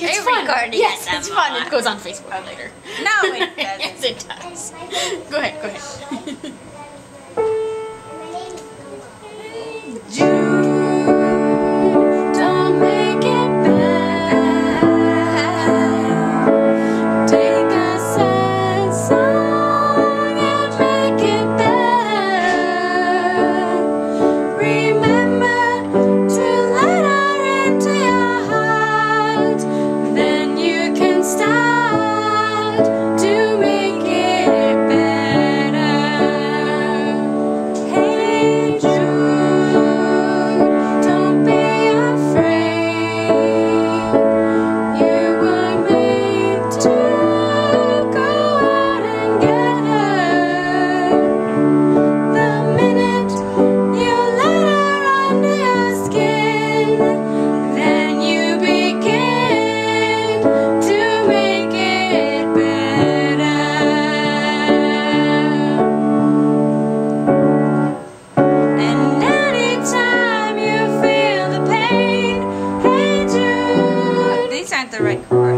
It's fun. yes, it's fun. It goes on Facebook okay. later. No, it doesn't. yes, it does. Go ahead, go ahead. kind of the right chord.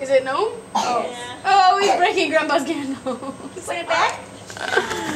Is it gnome? Oh. Yeah. Oh, he's breaking Grandpa's candles. Put it back?